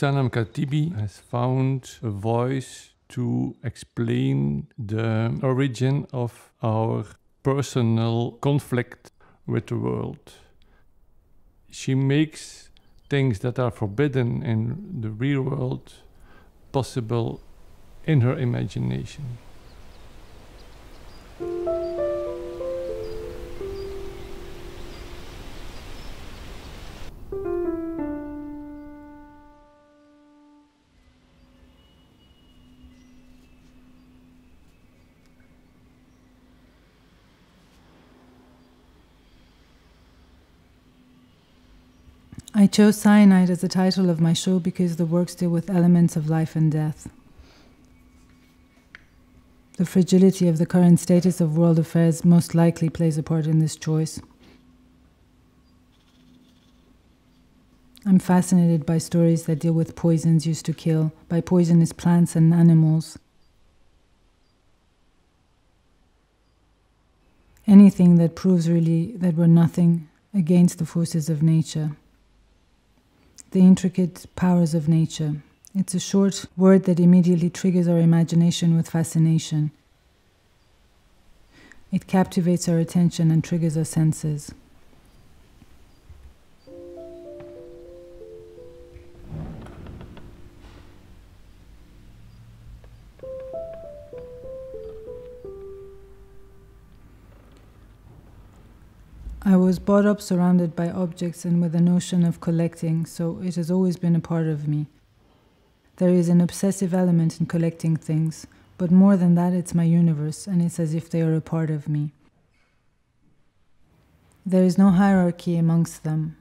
Sanam Khatibi has found a voice to explain the origin of our personal conflict with the world. She makes things that are forbidden in the real world possible in her imagination. I chose Cyanide as the title of my show because the works deal with elements of life and death. The fragility of the current status of world affairs most likely plays a part in this choice. I'm fascinated by stories that deal with poisons used to kill, by poisonous plants and animals. Anything that proves really that we're nothing against the forces of nature the intricate powers of nature. It's a short word that immediately triggers our imagination with fascination. It captivates our attention and triggers our senses. I was brought up surrounded by objects and with a notion of collecting, so it has always been a part of me. There is an obsessive element in collecting things, but more than that, it's my universe, and it's as if they are a part of me. There is no hierarchy amongst them,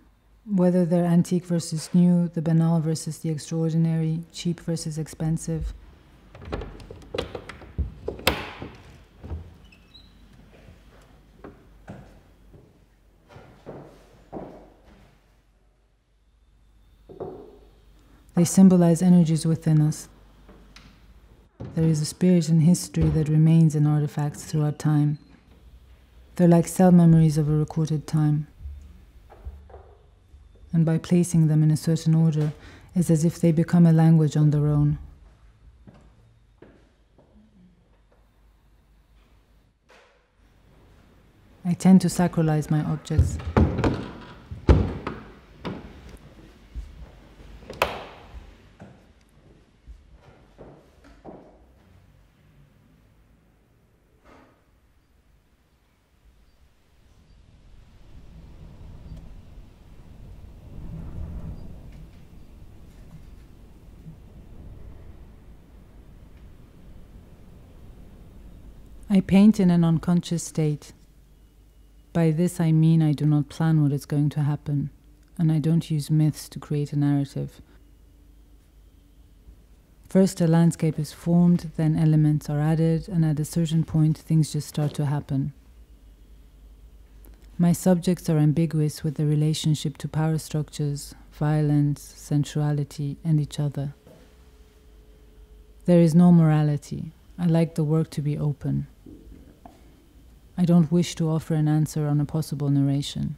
whether they're antique versus new, the banal versus the extraordinary, cheap versus expensive. They symbolize energies within us. There is a spirit in history that remains in artifacts throughout time. They're like cell memories of a recorded time. And by placing them in a certain order, it's as if they become a language on their own. I tend to sacralize my objects. I paint in an unconscious state. By this I mean I do not plan what is going to happen, and I don't use myths to create a narrative. First, a landscape is formed, then elements are added, and at a certain point, things just start to happen. My subjects are ambiguous with their relationship to power structures, violence, sensuality, and each other. There is no morality. I like the work to be open. I don't wish to offer an answer on a possible narration.